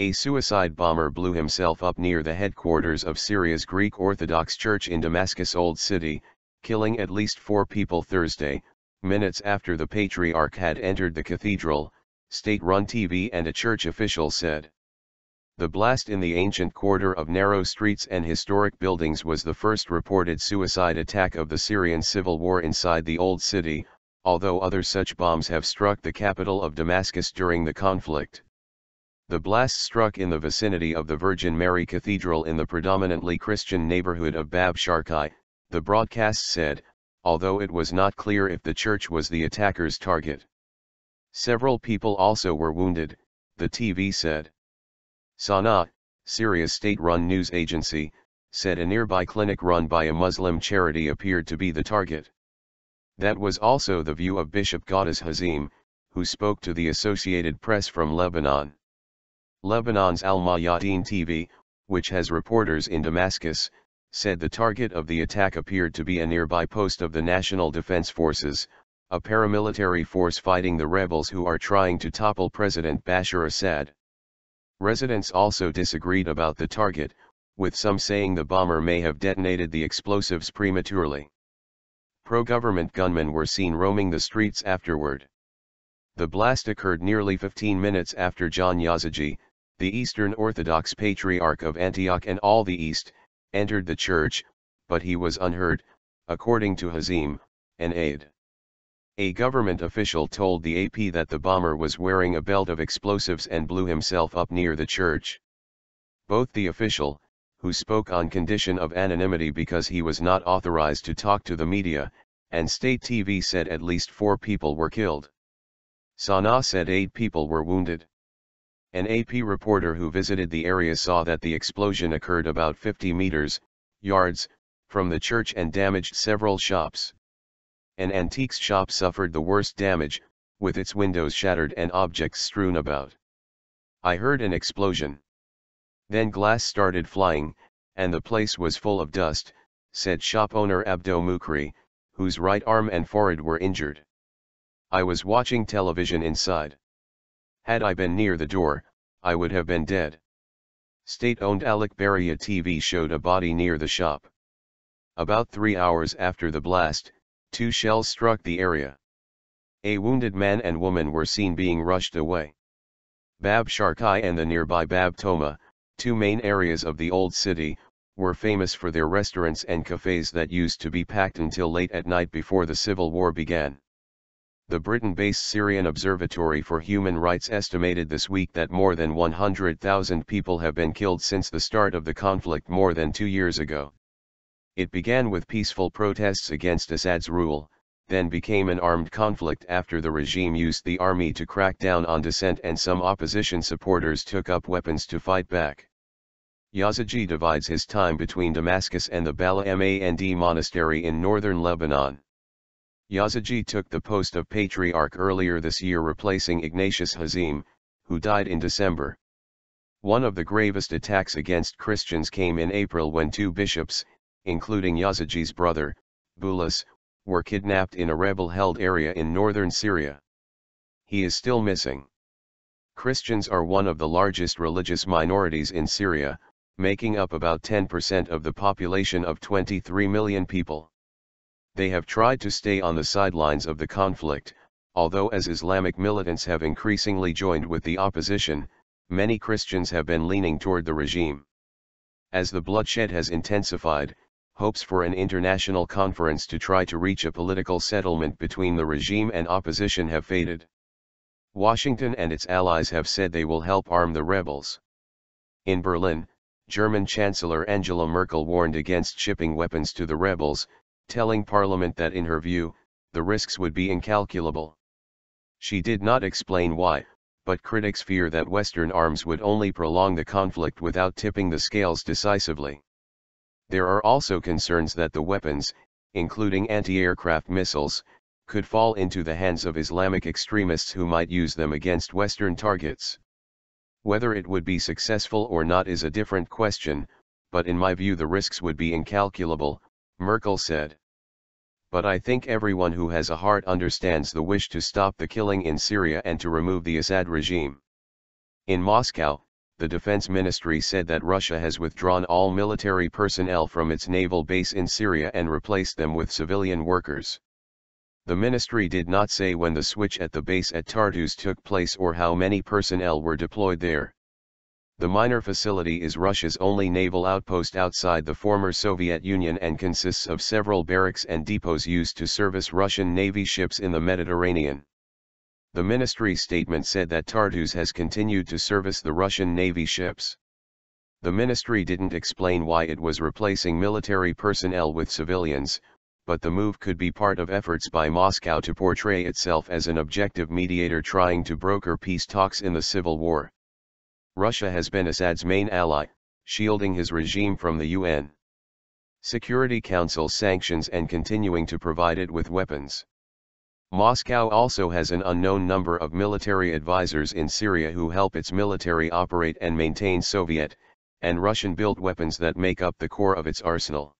A suicide bomber blew himself up near the headquarters of Syria's Greek Orthodox Church in Damascus Old City, killing at least four people Thursday, minutes after the patriarch had entered the cathedral, state-run TV and a church official said. The blast in the ancient quarter of narrow streets and historic buildings was the first reported suicide attack of the Syrian civil war inside the Old City, although other such bombs have struck the capital of Damascus during the conflict. The blast struck in the vicinity of the Virgin Mary Cathedral in the predominantly Christian neighborhood of Bab Sharqi, the broadcast said, although it was not clear if the church was the attacker's target. Several people also were wounded, the TV said. SANA, Syria's state-run news agency, said a nearby clinic run by a Muslim charity appeared to be the target. That was also the view of Bishop Ghattas Hazim, who spoke to the Associated Press from Lebanon. Lebanon's Al Mayadeen TV, which has reporters in Damascus, said the target of the attack appeared to be a nearby post of the National Defense Forces, a paramilitary force fighting the rebels who are trying to topple President Bashar Assad. Residents also disagreed about the target, with some saying the bomber may have detonated the explosives prematurely. Pro-government gunmen were seen roaming the streets afterward. The blast occurred nearly 15 minutes after John Yazigi, the Eastern Orthodox Patriarch of Antioch and all the East, entered the church, but he was unhurt, according to Hazim, an aide. A government official told the AP that the bomber was wearing a belt of explosives and blew himself up near the church. Both the official, who spoke on condition of anonymity because he was not authorized to talk to the media, and state TV said at least four people were killed. SANA said eight people were wounded. An AP reporter who visited the area saw that the explosion occurred about 50 meters, yards, from the church and damaged several shops. An antiques shop suffered the worst damage, with its windows shattered and objects strewn about. I heard an explosion. Then glass started flying, and the place was full of dust, said shop owner Abdo Mukri, whose right arm and forehead were injured. I was watching television inside. Had I been near the door, I would have been dead. State-owned Al Akhbariya TV showed a body near the shop. About three hours after the blast, two shells struck the area. A wounded man and woman were seen being rushed away. Bab Sharqi and the nearby Bab Toma, two main areas of the old city, were famous for their restaurants and cafes that used to be packed until late at night before the civil war began. The Britain-based Syrian Observatory for Human Rights estimated this week that more than 100,000 people have been killed since the start of the conflict more than two years ago. It began with peaceful protests against Assad's rule, then became an armed conflict after the regime used the army to crack down on dissent and some opposition supporters took up weapons to fight back. Yazigi divides his time between Damascus and the Bala Mand monastery in northern Lebanon. Yazigi took the post of patriarch earlier this year replacing Ignatius Hazim, who died in December. One of the gravest attacks against Christians came in April when two bishops, including Yazigi's brother, Boulos, were kidnapped in a rebel-held area in northern Syria. He is still missing. Christians are one of the largest religious minorities in Syria, making up about 10% of the population of 23 million people. They have tried to stay on the sidelines of the conflict, although as Islamic militants have increasingly joined with the opposition, many Christians have been leaning toward the regime. As the bloodshed has intensified, hopes for an international conference to try to reach a political settlement between the regime and opposition have faded. Washington and its allies have said they will help arm the rebels. In Berlin, German Chancellor Angela Merkel warned against shipping weapons to the rebels, telling Parliament that in her view, the risks would be incalculable. She did not explain why, but critics fear that Western arms would only prolong the conflict without tipping the scales decisively. There are also concerns that the weapons, including anti-aircraft missiles, could fall into the hands of Islamic extremists who might use them against Western targets. Whether it would be successful or not is a different question, but in my view the risks would be incalculable, Merkel said. But I think everyone who has a heart understands the wish to stop the killing in Syria and to remove the Assad regime. In Moscow, the defense ministry said that Russia has withdrawn all military personnel from its naval base in Syria and replaced them with civilian workers. The ministry did not say when the switch at the base at Tartus took place or how many personnel were deployed there. The minor facility is Russia's only naval outpost outside the former Soviet Union and consists of several barracks and depots used to service Russian Navy ships in the Mediterranean. The ministry statement said that Tartus has continued to service the Russian Navy ships. The ministry didn't explain why it was replacing military personnel with civilians, but the move could be part of efforts by Moscow to portray itself as an objective mediator trying to broker peace talks in the civil war. Russia has been Assad's main ally, shielding his regime from the UN Security Council sanctions and continuing to provide it with weapons. Moscow also has an unknown number of military advisors in Syria who help its military operate and maintain Soviet, and Russian-built weapons that make up the core of its arsenal.